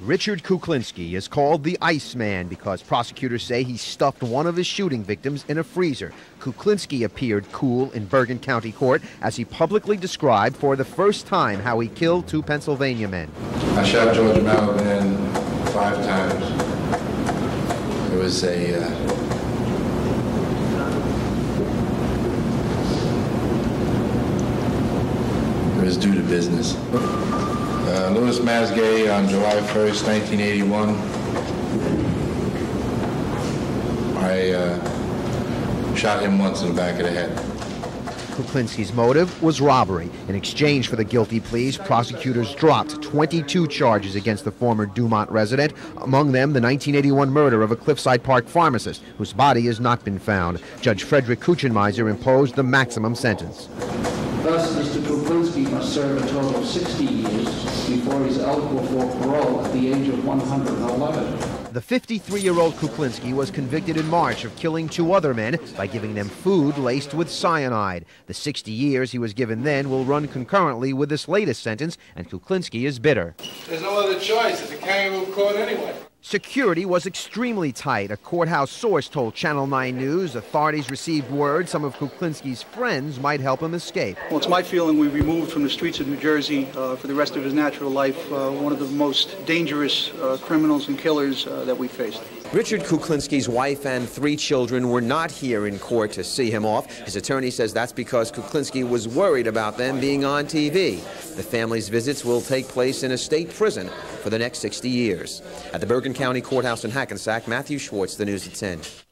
Richard Kuklinski is called the Iceman because prosecutors say he stuffed one of his shooting victims in a freezer. Kuklinski appeared cool in Bergen County Court as he publicly described for the first time how he killed two Pennsylvania men. I shot George Malliband five times. It was a. Uh, it was due to business. Uh, Louis Masgay on July 1st, 1981. I uh, shot him once in the back of the head. Kuklinski's motive was robbery. In exchange for the guilty pleas, prosecutors dropped 22 charges against the former Dumont resident, among them the 1981 murder of a Cliffside Park pharmacist, whose body has not been found. Judge Frederick Kuechenmeister imposed the maximum sentence. Thus, Mr. Kuklinski must serve a total of 60 years before he's eligible for parole at the age of 111. The 53 year old Kuklinski was convicted in March of killing two other men by giving them food laced with cyanide. The 60 years he was given then will run concurrently with this latest sentence, and Kuklinski is bitter. There's no other choice. It's a kangaroo court anyway. Security was extremely tight. A courthouse source told Channel 9 News authorities received word some of Kuklinski's friends might help him escape. Well, it's my feeling we removed from the streets of New Jersey uh, for the rest of his natural life uh, one of the most dangerous uh, criminals and killers uh, that we faced. Richard Kuklinski's wife and three children were not here in court to see him off. His attorney says that's because Kuklinski was worried about them being on TV. The family's visits will take place in a state prison for the next 60 years. At the Bergen County Courthouse in Hackensack, Matthew Schwartz, the News at 10.